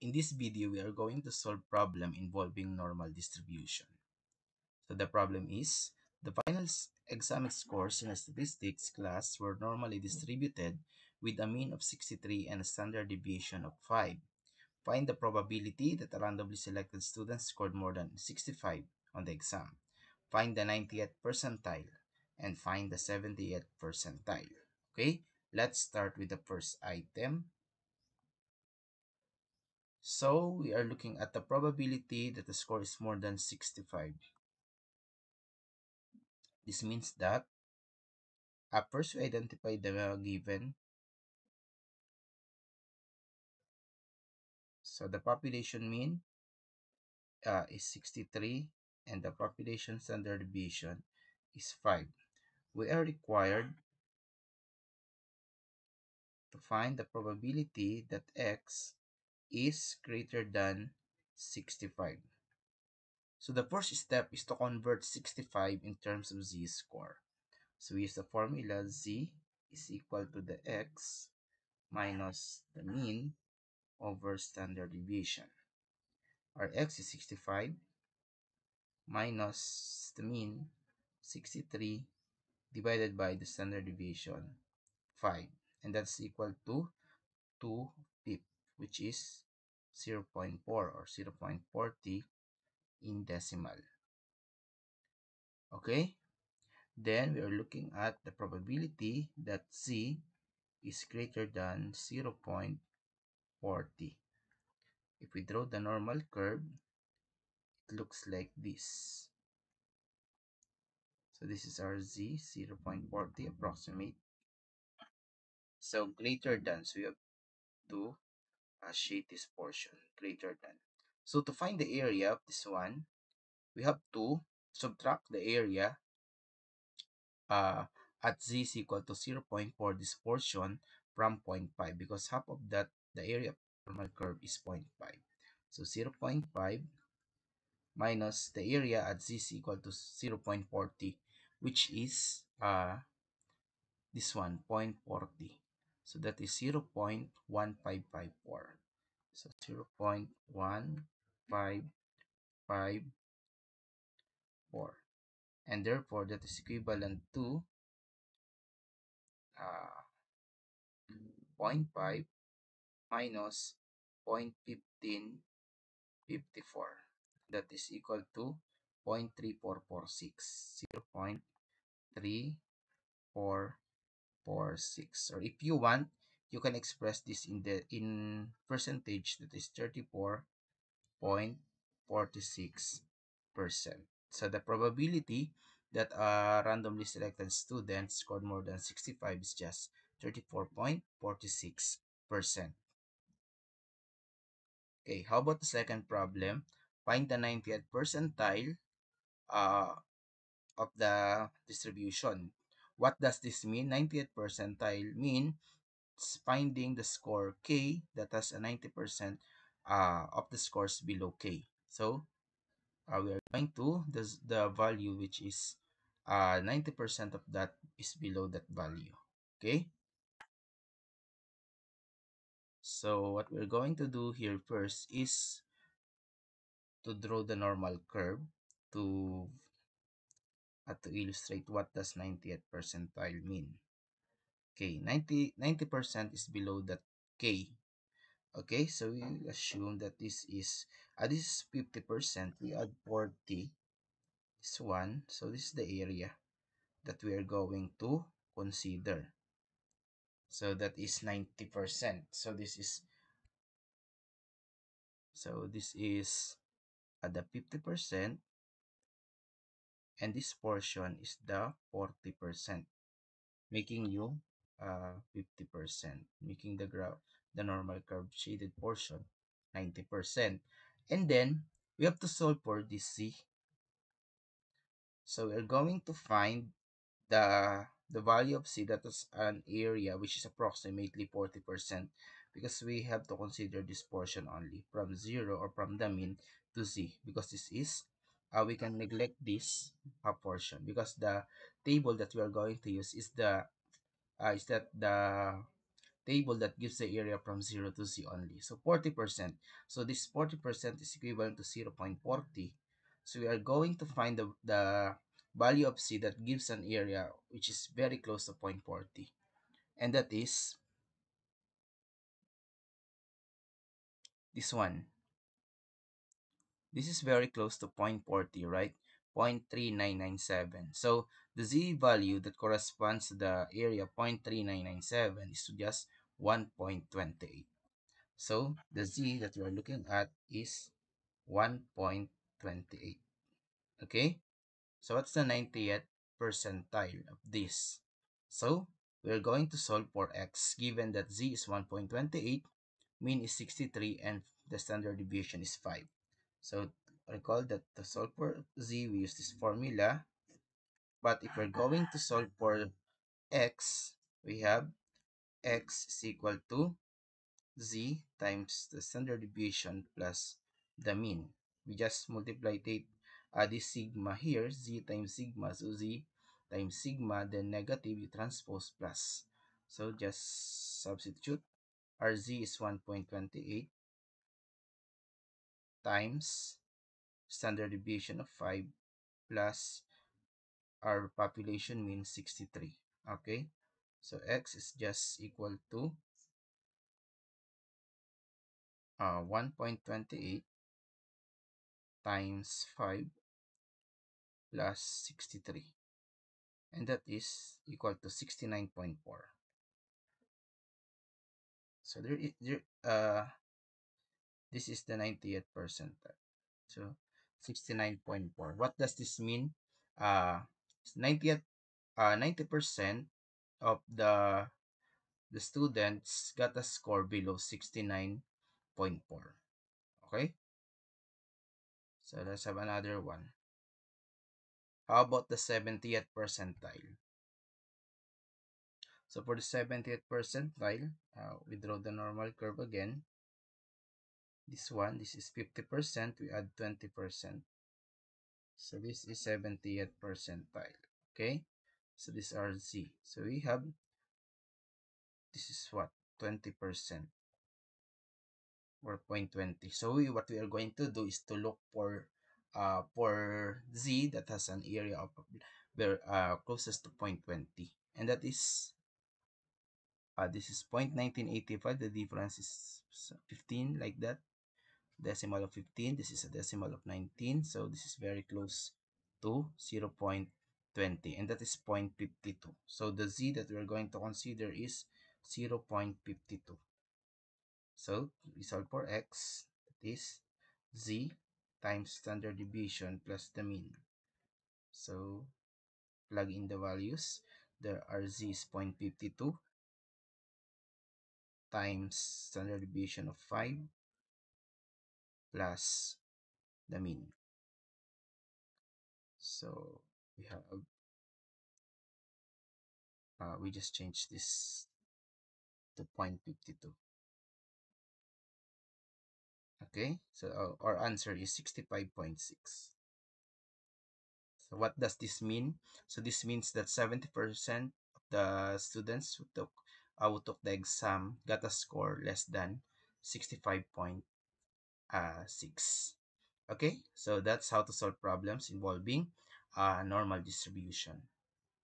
in this video, we are going to solve problem involving normal distribution. So the problem is, the final exam scores in a statistics class were normally distributed with a mean of 63 and a standard deviation of 5. Find the probability that a randomly selected student scored more than 65 on the exam. Find the 90th percentile and find the 70th percentile. Okay, let's start with the first item. So we are looking at the probability that the score is more than 65. This means that at first we identify the given. So the population mean uh, is 63 and the population standard deviation is 5. We are required to find the probability that x is greater than 65. So the first step is to convert 65 in terms of z-score. So we use the formula z is equal to the x minus the mean over standard deviation. Our x is 65 minus the mean 63 divided by the standard deviation 5 and that's equal to 2 pip which is 0 0.4 or 0 0.40 in decimal. Okay, then we are looking at the probability that z is greater than 0 0.40. If we draw the normal curve, it looks like this. So this is our z, 0 0.40 approximate. So greater than, so we have to uh, shade this portion greater than. So to find the area of this one, we have to subtract the area uh, at z is equal to 0 0.4 this portion from 0.5 because half of that the area of normal curve is 0.5 so 0 0.5 minus the area at z is equal to 0 0.40 which is uh, this one 0.40 so that is 0 0.1554 so 0 0.1554 and therefore that is equivalent to uh, 0.5 minus 0.1554 that is equal to 0.3446 0.3446 or if you want you can express this in the in percentage that is 34.46 percent. So the probability that a randomly selected student scored more than 65 is just 34.46 percent. Okay how about the second problem? Find the 90th percentile uh, of the distribution what does this mean 90th percentile mean finding the score K that has a 90% uh, of the scores below K. So uh, we are going to this, the value which is 90% uh, of that is below that value. Okay. So what we're going to do here first is to draw the normal curve to to illustrate what does 90th percentile mean. Okay, 90 90% is below that K. Okay, so we assume that this is uh, this is 50%. We add 40 this one. So this is the area that we are going to consider. So that is 90%. So this is so this is at the 50% and this portion is the 40% making you uh, 50%, making the graph, the normal curve shaded portion 90%. And then we have to solve for this z. So we're going to find the the value of z that is an area which is approximately 40% because we have to consider this portion only from 0 or from the mean to Z because this is uh, we can neglect this uh, portion because the table that we are going to use is the uh, is that the table that gives the area from 0 to z only. So 40%. So this 40% is equivalent to 0 0.40. So we are going to find the, the value of z that gives an area which is very close to 0.40. And that is this one. This is very close to 0.40, right? 0.3997. So the z value that corresponds to the area 0.3997 is just 1.28. So the z that we are looking at is 1.28. Okay? So what's the 90th percentile of this? So we're going to solve for x given that z is 1.28, mean is 63, and the standard deviation is 5. So recall that to solve for z, we use this formula. But if we're going to solve for x, we have x is equal to z times the standard deviation plus the mean. We just multiply it, uh, this sigma here, z times sigma, so z times sigma, then negative, you transpose plus. So just substitute. Our z is 1.28 times standard deviation of 5 plus our population mean 63 okay? So x is just equal to uh, 1.28 times 5 plus 63 and that is equal to 69.4 so there, there uh this is the 90th percentile. So 69.4 what does this mean? Uh 90th uh 90 percent of the the students got a score below 69.4 okay? So let's have another one. How about the 70th percentile? So for the 70th percentile uh, we draw the normal curve again this one this is 50% we add 20% so this is 70th percentile okay? So these are z. So we have this is what 20% or 0.20 so we, what we are going to do is to look for uh for z that has an area of uh closest to 0.20 and that is uh this is 0.1985 the difference is 15 like that decimal of 15 this is a decimal of 19 so this is very close to 0 0.20 and that is 0.52 so the z that we're going to consider is 0 0.52 so result for x that is z times standard deviation plus the mean. So plug in the values. There are z is 0.52 times standard deviation of 5 plus the mean. So we have, uh, we just change this to 0.52. Okay, so our answer is 65.6. So what does this mean? So this means that 70% of the students who took, uh, who took the exam got a score less than 65.6 uh, 6. Okay, so that's how to solve problems involving uh, normal distribution.